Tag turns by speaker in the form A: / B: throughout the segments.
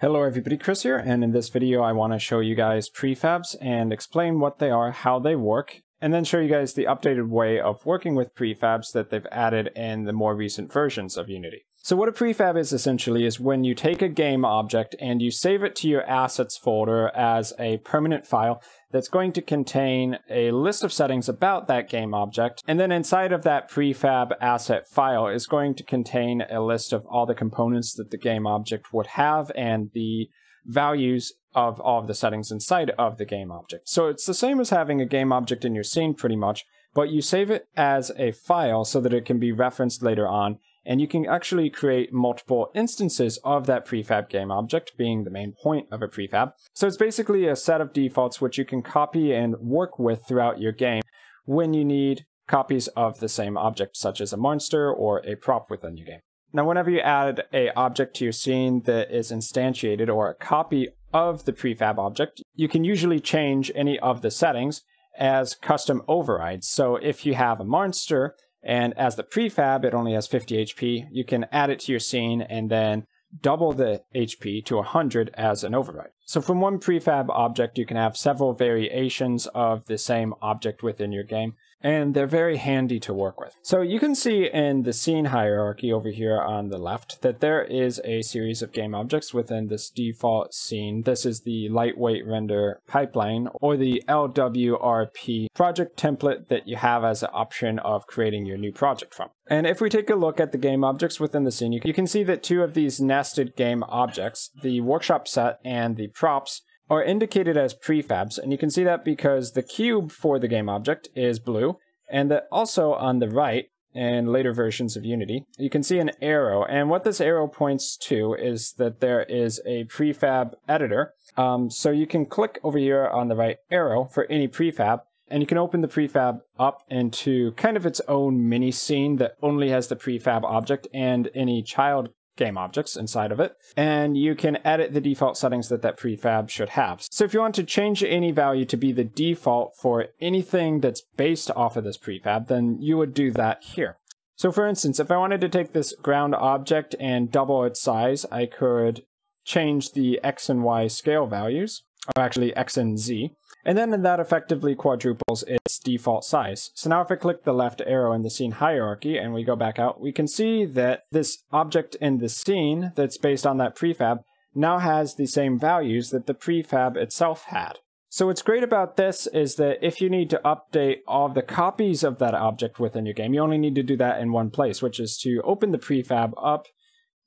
A: Hello everybody, Chris here, and in this video I want to show you guys prefabs and explain what they are, how they work, and then show you guys the updated way of working with prefabs that they've added in the more recent versions of Unity. So what a prefab is essentially is when you take a game object and you save it to your assets folder as a permanent file that's going to contain a list of settings about that game object. And then inside of that prefab asset file is going to contain a list of all the components that the game object would have and the values of all of the settings inside of the game object. So it's the same as having a game object in your scene pretty much, but you save it as a file so that it can be referenced later on and you can actually create multiple instances of that prefab game object being the main point of a prefab. So it's basically a set of defaults which you can copy and work with throughout your game when you need copies of the same object, such as a monster or a prop within your game. Now, whenever you add a object to your scene that is instantiated or a copy of the prefab object, you can usually change any of the settings as custom overrides. So if you have a monster and as the prefab, it only has 50 HP. You can add it to your scene and then double the HP to 100 as an override. So from one prefab object, you can have several variations of the same object within your game and they're very handy to work with. So you can see in the scene hierarchy over here on the left that there is a series of game objects within this default scene. This is the lightweight render pipeline or the LWRP project template that you have as an option of creating your new project from. And if we take a look at the game objects within the scene, you can see that two of these nested game objects, the workshop set and the props, are indicated as prefabs, and you can see that because the cube for the game object is blue, and that also on the right, in later versions of Unity, you can see an arrow, and what this arrow points to is that there is a prefab editor. Um, so you can click over here on the right arrow for any prefab, and you can open the prefab up into kind of its own mini scene that only has the prefab object and any child game objects inside of it, and you can edit the default settings that that prefab should have. So if you want to change any value to be the default for anything that's based off of this prefab, then you would do that here. So for instance, if I wanted to take this ground object and double its size, I could change the X and Y scale values, or actually X and Z, and then that effectively quadruples default size. So now if I click the left arrow in the scene hierarchy and we go back out, we can see that this object in the scene that's based on that prefab now has the same values that the prefab itself had. So what's great about this is that if you need to update all the copies of that object within your game, you only need to do that in one place, which is to open the prefab up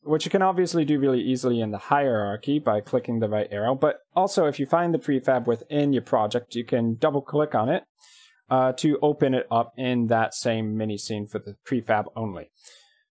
A: which you can obviously do really easily in the hierarchy by clicking the right arrow. But also, if you find the prefab within your project, you can double click on it uh, to open it up in that same mini scene for the prefab only.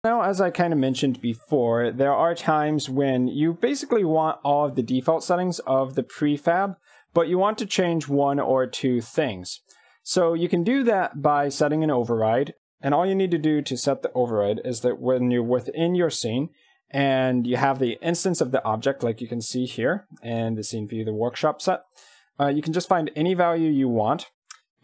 A: Now, as I kind of mentioned before, there are times when you basically want all of the default settings of the prefab, but you want to change one or two things. So you can do that by setting an override. And all you need to do to set the override is that when you're within your scene, and you have the instance of the object like you can see here in the scene view, the workshop set. Uh, you can just find any value you want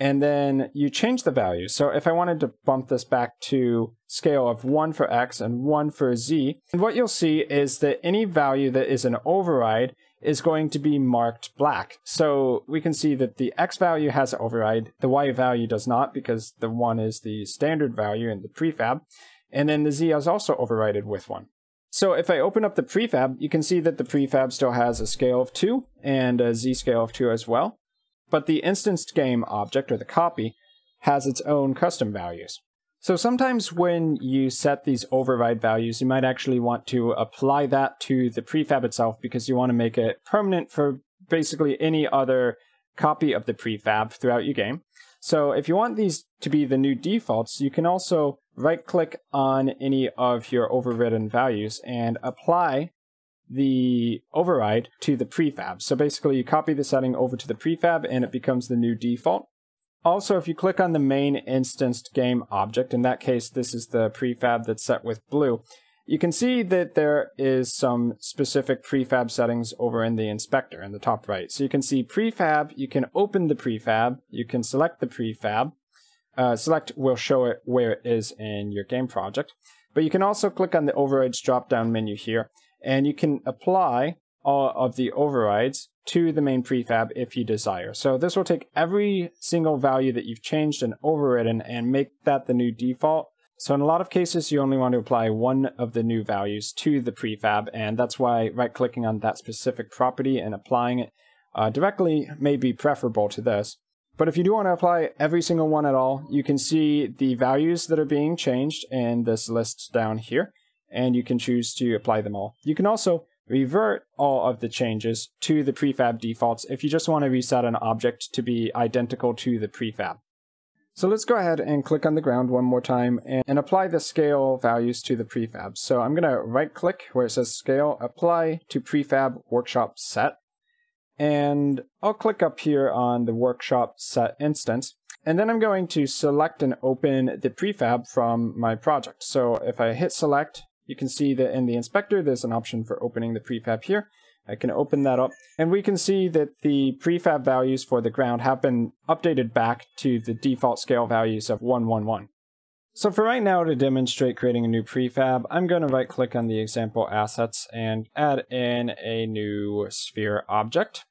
A: and then you change the value. So if I wanted to bump this back to scale of 1 for x and 1 for z, and what you'll see is that any value that is an override is going to be marked black. So we can see that the x value has an override, the y value does not because the 1 is the standard value in the prefab, and then the z is also overridden with 1. So if I open up the prefab, you can see that the prefab still has a scale of 2 and a z-scale of 2 as well. But the instanced game object, or the copy, has its own custom values. So sometimes when you set these override values, you might actually want to apply that to the prefab itself because you want to make it permanent for basically any other copy of the prefab throughout your game. So if you want these to be the new defaults, you can also right click on any of your overridden values and apply the override to the prefab. So basically you copy the setting over to the prefab and it becomes the new default. Also, if you click on the main instanced game object, in that case this is the prefab that's set with blue, you can see that there is some specific prefab settings over in the inspector in the top right. So you can see prefab, you can open the prefab, you can select the prefab, uh, select will show it where it is in your game project. But you can also click on the overrides drop down menu here and you can apply all of the overrides to the main prefab if you desire. So this will take every single value that you've changed and overridden and make that the new default. So in a lot of cases, you only want to apply one of the new values to the prefab, and that's why right-clicking on that specific property and applying it uh, directly may be preferable to this. But if you do want to apply every single one at all, you can see the values that are being changed in this list down here, and you can choose to apply them all. You can also revert all of the changes to the prefab defaults if you just want to reset an object to be identical to the prefab. So let's go ahead and click on the ground one more time and, and apply the scale values to the prefab. So I'm going to right click where it says scale, apply to prefab workshop set. And I'll click up here on the workshop set instance. And then I'm going to select and open the prefab from my project. So if I hit select, you can see that in the inspector, there's an option for opening the prefab here. I can open that up and we can see that the prefab values for the ground have been updated back to the default scale values of 111. So for right now to demonstrate creating a new prefab, I'm going to right click on the example assets and add in a new sphere object.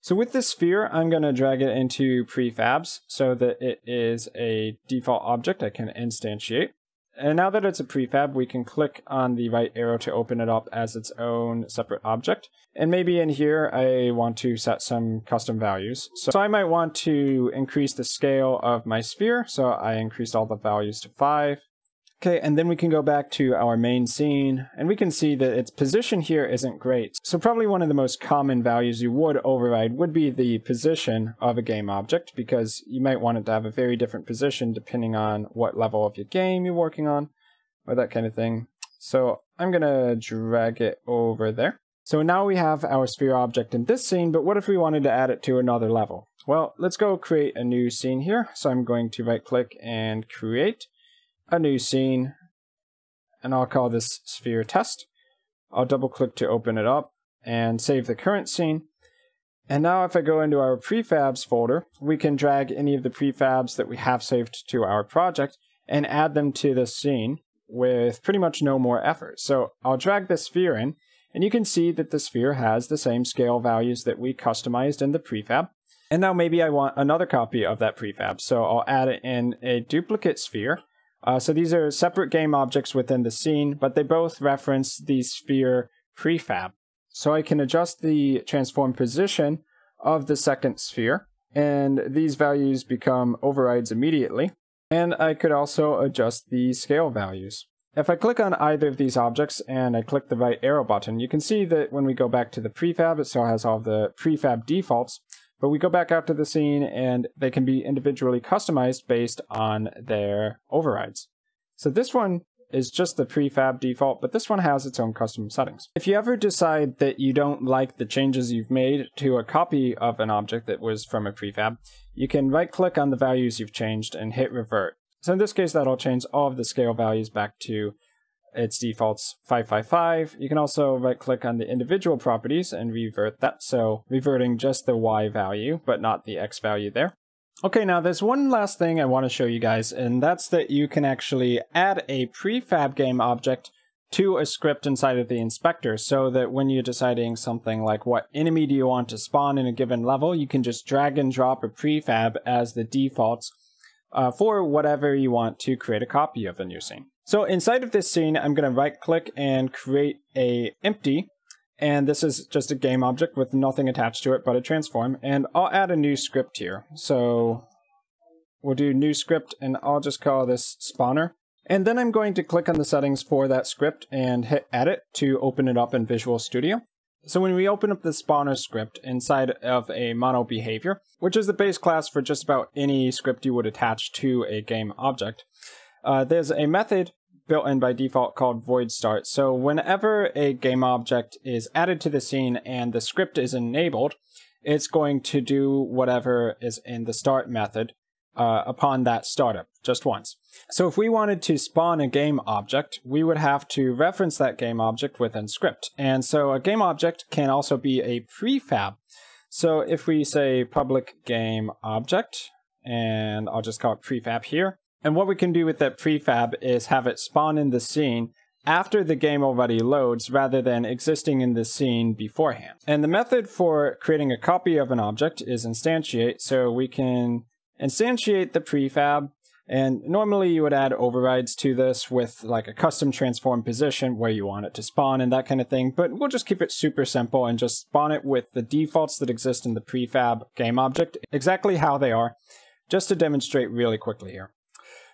A: So with this sphere, I'm going to drag it into prefabs so that it is a default object I can instantiate. And now that it's a prefab, we can click on the right arrow to open it up as its own separate object. And maybe in here, I want to set some custom values. So, I might want to increase the scale of my sphere. So I increased all the values to 5. Okay, and then we can go back to our main scene, and we can see that its position here isn't great. So probably one of the most common values you would override would be the position of a game object, because you might want it to have a very different position depending on what level of your game you're working on, or that kind of thing. So I'm gonna drag it over there. So now we have our sphere object in this scene, but what if we wanted to add it to another level? Well, let's go create a new scene here. So I'm going to right click and create a new scene, and I'll call this sphere test. I'll double click to open it up and save the current scene. And now if I go into our prefabs folder, we can drag any of the prefabs that we have saved to our project and add them to this scene with pretty much no more effort. So I'll drag the sphere in, and you can see that the sphere has the same scale values that we customized in the prefab. And now maybe I want another copy of that prefab, so I'll add it in a duplicate sphere, uh, so these are separate game objects within the scene, but they both reference the sphere prefab. So I can adjust the transform position of the second sphere, and these values become overrides immediately. And I could also adjust the scale values. If I click on either of these objects and I click the right arrow button, you can see that when we go back to the prefab, it still has all the prefab defaults, but we go back out to the scene and they can be individually customized based on their overrides. So this one is just the prefab default, but this one has its own custom settings. If you ever decide that you don't like the changes you've made to a copy of an object that was from a prefab, you can right click on the values you've changed and hit revert. So in this case, that'll change all of the scale values back to its defaults 555. You can also right click on the individual properties and revert that. So reverting just the Y value, but not the X value there. Okay, now there's one last thing I want to show you guys, and that's that you can actually add a prefab game object to a script inside of the inspector so that when you're deciding something like what enemy do you want to spawn in a given level, you can just drag and drop a prefab as the defaults uh, for whatever you want to create a copy of in your scene. So inside of this scene, I'm going to right click and create a empty. And this is just a game object with nothing attached to it but a transform. And I'll add a new script here. So we'll do new script and I'll just call this spawner. And then I'm going to click on the settings for that script and hit edit to open it up in Visual Studio. So when we open up the spawner script inside of a MonoBehaviour, which is the base class for just about any script you would attach to a game object, uh, there's a method built in by default called void start. So whenever a game object is added to the scene and the script is enabled, it's going to do whatever is in the start method uh, upon that startup, just once. So if we wanted to spawn a game object, we would have to reference that game object within script. And so a game object can also be a prefab. So if we say public game object, and I'll just call it prefab here, and what we can do with that prefab is have it spawn in the scene after the game already loads rather than existing in the scene beforehand. And the method for creating a copy of an object is instantiate, so we can instantiate the prefab and normally you would add overrides to this with like a custom transform position where you want it to spawn and that kind of thing, but we'll just keep it super simple and just spawn it with the defaults that exist in the prefab game object, exactly how they are, just to demonstrate really quickly here.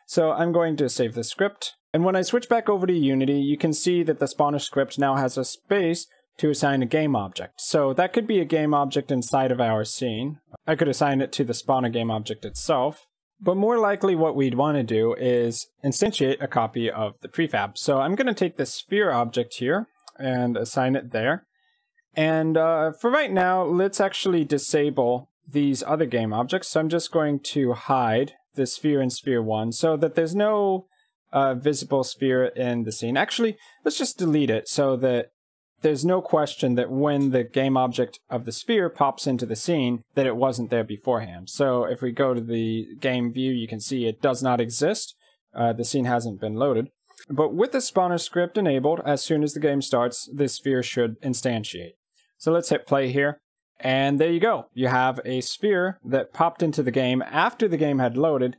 A: So I'm going to save the script, and when I switch back over to Unity, you can see that the spawner script now has a space to assign a game object. So that could be a game object inside of our scene. I could assign it to the spawner game object itself. But more likely what we'd want to do is instantiate a copy of the prefab. So I'm going to take the sphere object here and assign it there. And uh, for right now, let's actually disable these other game objects. So I'm just going to hide the sphere in sphere 1 so that there's no uh, visible sphere in the scene. Actually, let's just delete it so that there's no question that when the game object of the sphere pops into the scene, that it wasn't there beforehand. So if we go to the game view, you can see it does not exist. Uh, the scene hasn't been loaded. But with the spawner script enabled, as soon as the game starts, this sphere should instantiate. So let's hit play here. And there you go. You have a sphere that popped into the game after the game had loaded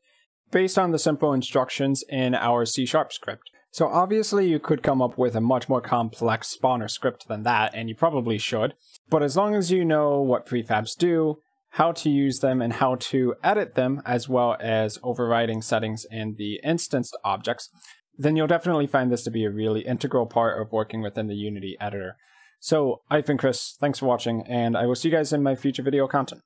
A: based on the simple instructions in our C-sharp script. So obviously you could come up with a much more complex spawner script than that, and you probably should. But as long as you know what prefabs do, how to use them, and how to edit them, as well as overriding settings in the instanced objects, then you'll definitely find this to be a really integral part of working within the Unity editor. So I've been Chris, thanks for watching, and I will see you guys in my future video content.